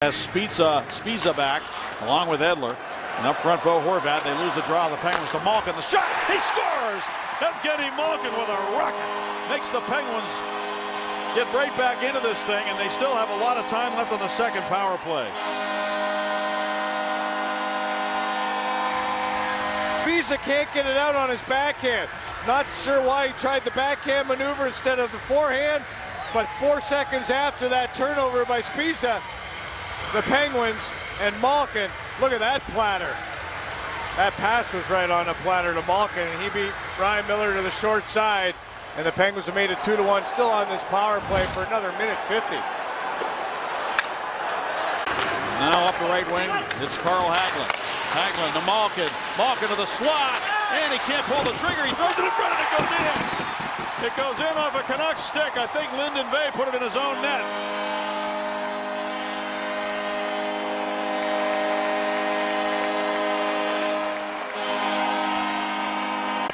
Has Sbisa, Sbisa back along with Edler. And up front, Bo Horvat. They lose the draw the Penguins to Malkin. The shot, he scores! Evgeni Malkin with a rocket makes the Penguins get right back into this thing, and they still have a lot of time left on the second power play. Sbisa can't get it out on his backhand. Not sure why he tried the backhand maneuver instead of the forehand, but four seconds after that turnover by Sbisa, the Penguins and Malkin. Look at that platter. That pass was right on the platter to Malkin, and he beat Ryan Miller to the short side. And the Penguins have made it two to one, still on this power play for another minute 50. Now up the right wing, it's Carl Hagelin. Hagelin to Malkin. Malkin to the slot, and he can't pull the trigger. He throws it in front, and it goes in. It goes in off a Canucks stick. I think Linden Vey put it in his own net.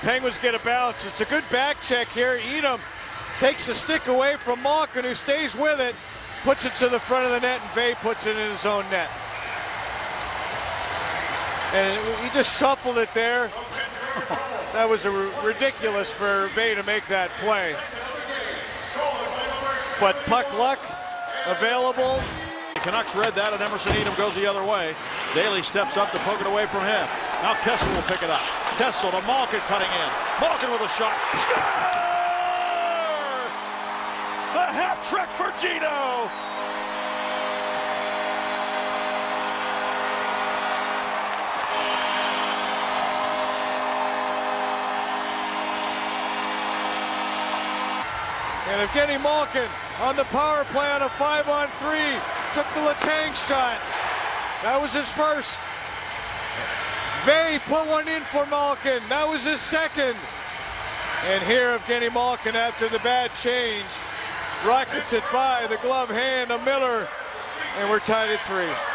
Penguins get a bounce. It's a good back check here. Etem takes the stick away from Malkin, who stays with it, puts it to the front of the net, and Vey puts it in his own net. And he just shuffled it there. that was ridiculous for Vey to make that play. But puck luck available. Canucks read that, and Emerson Etem goes the other way. Daly steps up to poke it away from him. Now Kessel will pick it up. Kessel to Malkin cutting in. Malkin with a shot. Score! The hat trick for Gino. And Evgeni Malkin on the power play on a five on three. Took the Letang shot. That was his first. Vey put one in for Malkin. That was his second. And here Evgeni Malkin after the bad change. Rockets it by the glove hand of Miller. And we're tied at three.